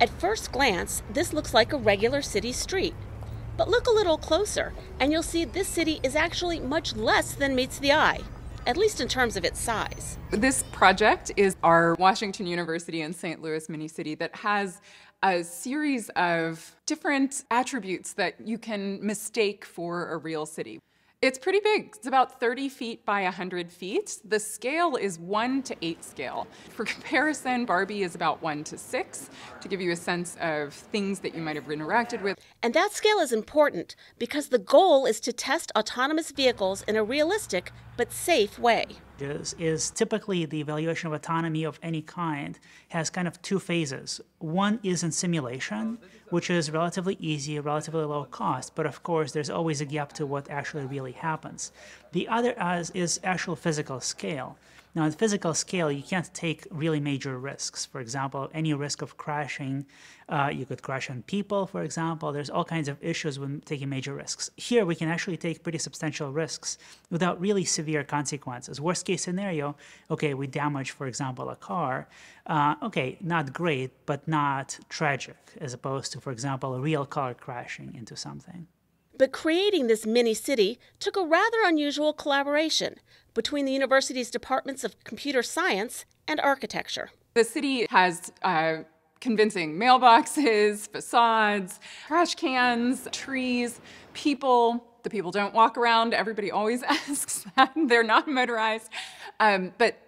At first glance, this looks like a regular city street. But look a little closer, and you'll see this city is actually much less than meets the eye, at least in terms of its size. This project is our Washington University in St. Louis mini city that has a series of different attributes that you can mistake for a real city. It's pretty big. It's about 30 feet by 100 feet. The scale is 1 to 8 scale. For comparison, Barbie is about 1 to 6 to give you a sense of things that you might have interacted with. And that scale is important because the goal is to test autonomous vehicles in a realistic but safe way is, is typically the evaluation of autonomy of any kind has kind of two phases. One is in simulation, which is relatively easy, relatively low cost, but of course there's always a gap to what actually really happens. The other is, is actual physical scale. Now, on physical scale, you can't take really major risks. For example, any risk of crashing, uh, you could crash on people, for example. There's all kinds of issues when taking major risks. Here, we can actually take pretty substantial risks without really severe consequences. Worst case scenario, okay, we damage, for example, a car. Uh, okay, not great, but not tragic, as opposed to, for example, a real car crashing into something. But creating this mini city took a rather unusual collaboration between the university's departments of computer science and architecture. The city has uh, convincing mailboxes, facades, trash cans, trees, people. The people don't walk around. Everybody always asks that. They're not motorized. Um, but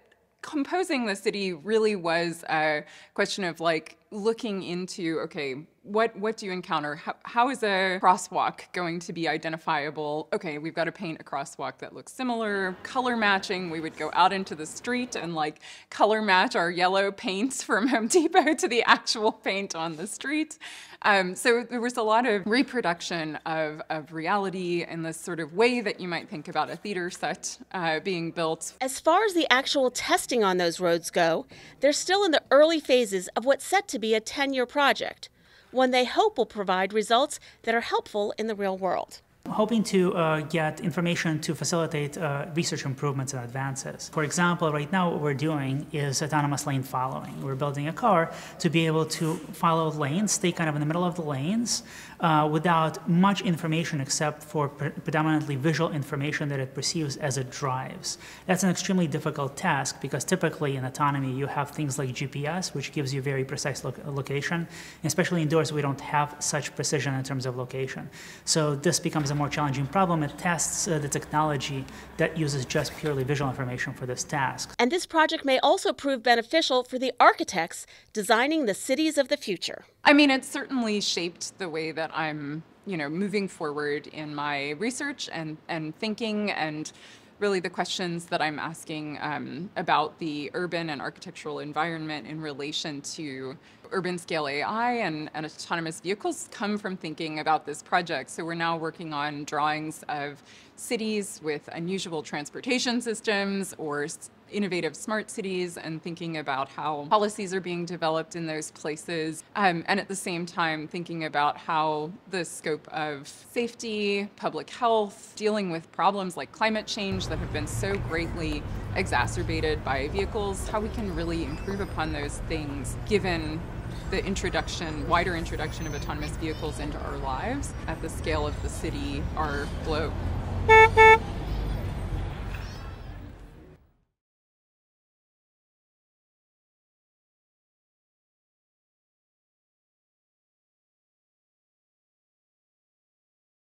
composing the city really was a question of like looking into okay what what do you encounter? How, how is a crosswalk going to be identifiable? Okay, we've got to paint a crosswalk that looks similar. Color matching, we would go out into the street and like color match our yellow paints from Home Depot to the actual paint on the street. Um, so there was a lot of reproduction of, of reality in this sort of way that you might think about a theater set uh, being built. As far as the actual testing on those roads go, they're still in the early phases of what's set to be a 10 year project one they hope will provide results that are helpful in the real world hoping to uh, get information to facilitate uh, research improvements and advances. For example, right now what we're doing is autonomous lane following. We're building a car to be able to follow lanes, stay kind of in the middle of the lanes uh, without much information except for pre predominantly visual information that it perceives as it drives. That's an extremely difficult task because typically in autonomy you have things like GPS, which gives you very precise lo location. Especially indoors, we don't have such precision in terms of location. So this becomes a more challenging problem. It tests uh, the technology that uses just purely visual information for this task. And this project may also prove beneficial for the architects designing the cities of the future. I mean, it certainly shaped the way that I'm, you know, moving forward in my research and, and thinking and really the questions that I'm asking um, about the urban and architectural environment in relation to urban scale AI and, and autonomous vehicles come from thinking about this project. So we're now working on drawings of cities with unusual transportation systems or innovative smart cities and thinking about how policies are being developed in those places. Um, and at the same time, thinking about how the scope of safety, public health, dealing with problems like climate change that have been so greatly exacerbated by vehicles, how we can really improve upon those things given the introduction, wider introduction of autonomous vehicles into our lives at the scale of the city, our globe.